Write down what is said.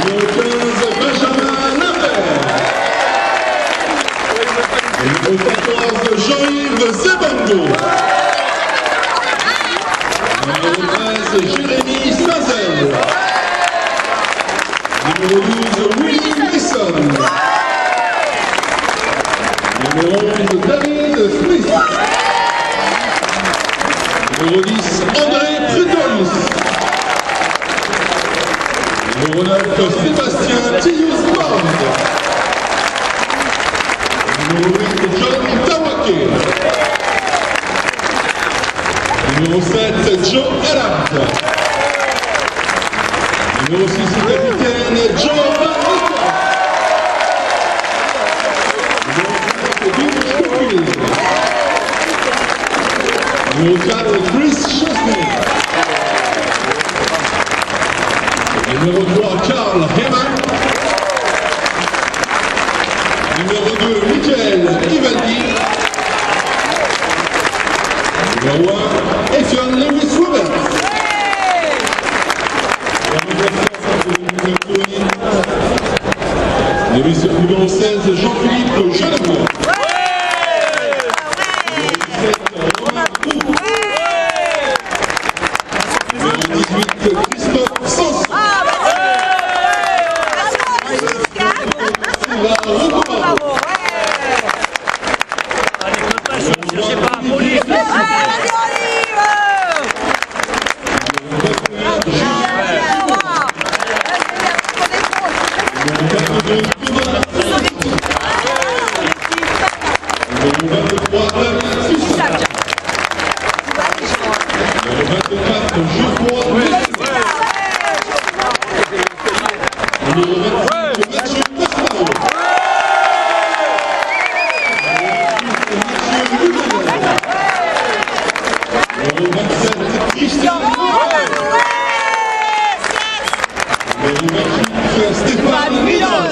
Numéro 15, Benjamin Lambert. Et numéro 14, Jean-Yves Zebango. Numéro 13, Jérémy Sazel. Numéro 12, Willy Wilson. Numéro 11, David Smith. Numéro 10, André Prétolis. 9, Sébastien Tillous Bond. Numéro 8, John Tawake. Numéro 7, Joe Elland. Numéro 6, capitaine Joe Numéro 5, Bill Schofield. Numéro 4, Chris Chesney. Numéro 3, Karl Heman. Numéro 2, Michael Ivaldi. Numéro 1, Effion Lewis Roberts. Numéro 16, Jean-Philippe Jeanneau. Numéro 27, Christian Numéro